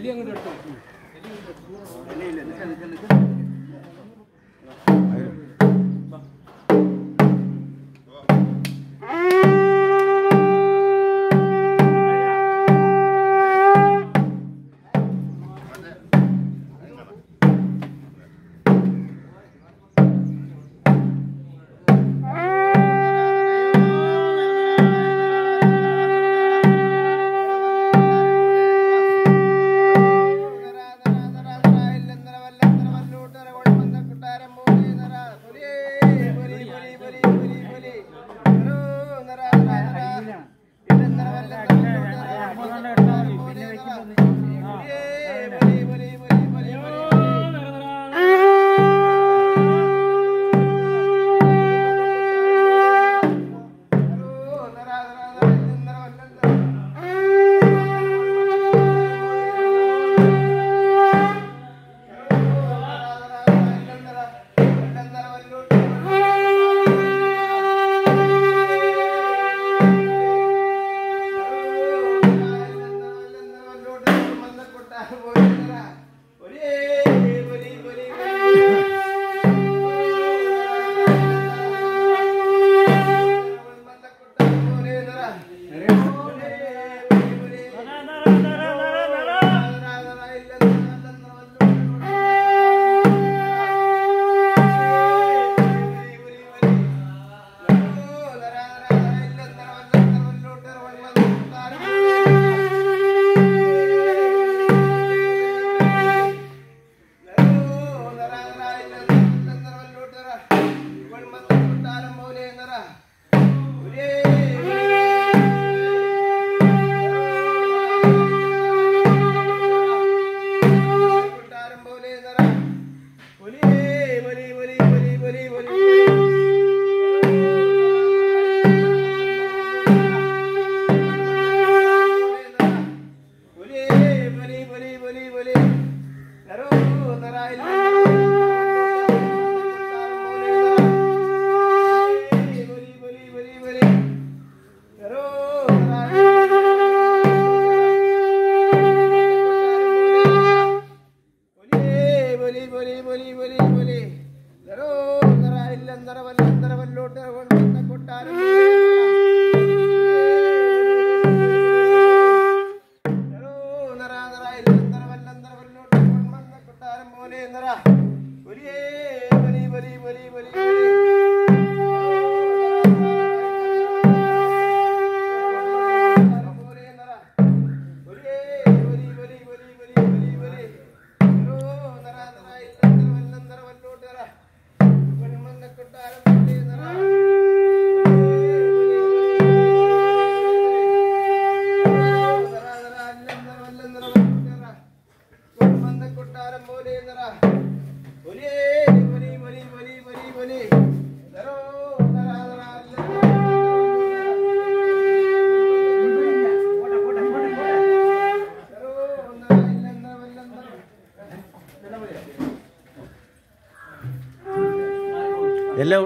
வெளியே கொண்டு எடுத்து बोली बोली बोली बोली नरो नरायण കൊട്ടാരം പോലെ നിറ വലിയ വലിയ വലിയ ഒലി ഒലി പോലെ നിറ. എല്ലാം